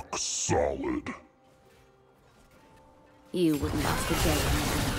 Rock solid. You wouldn't last a day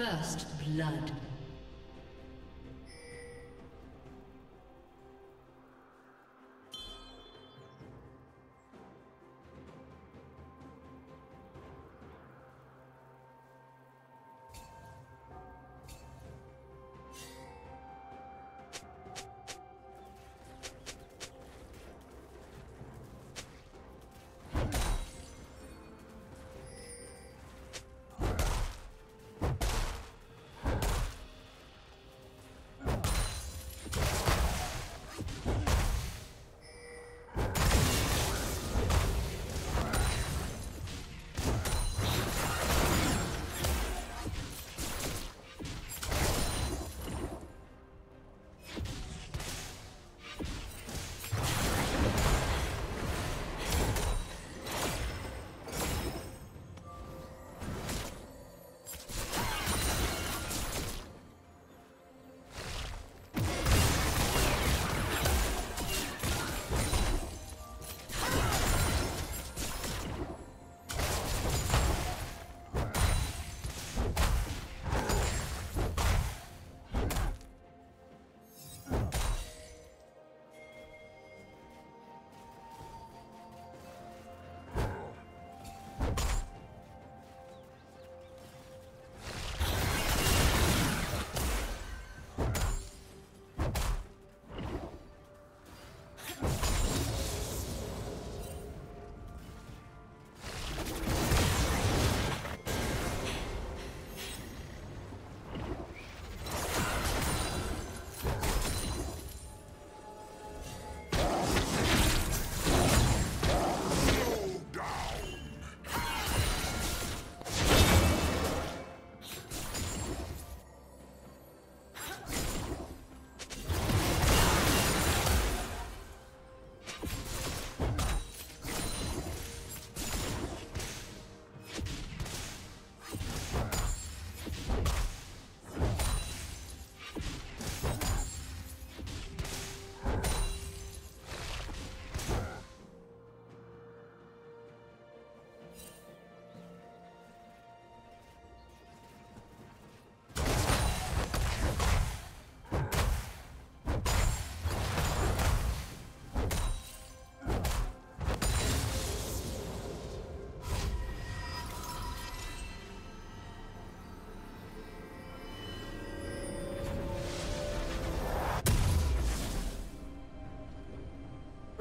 First blood.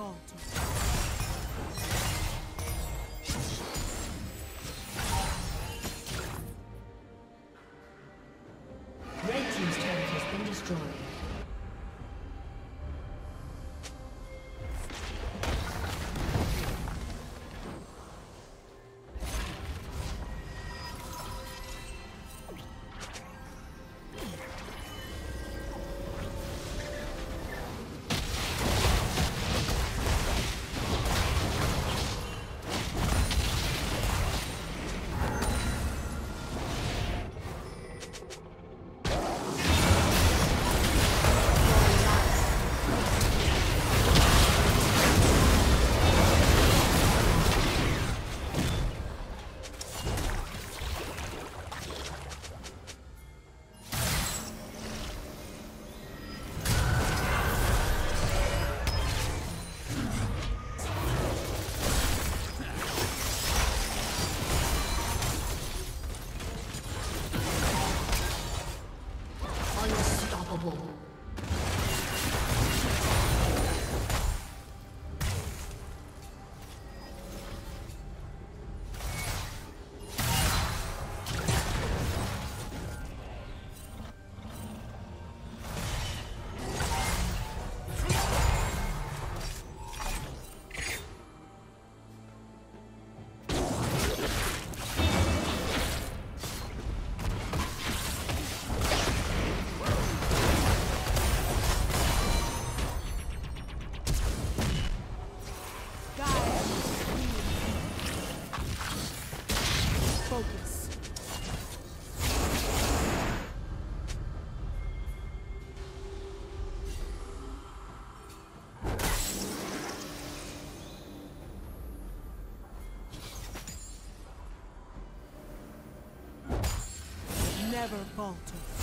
Never never falter.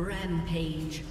Rampage.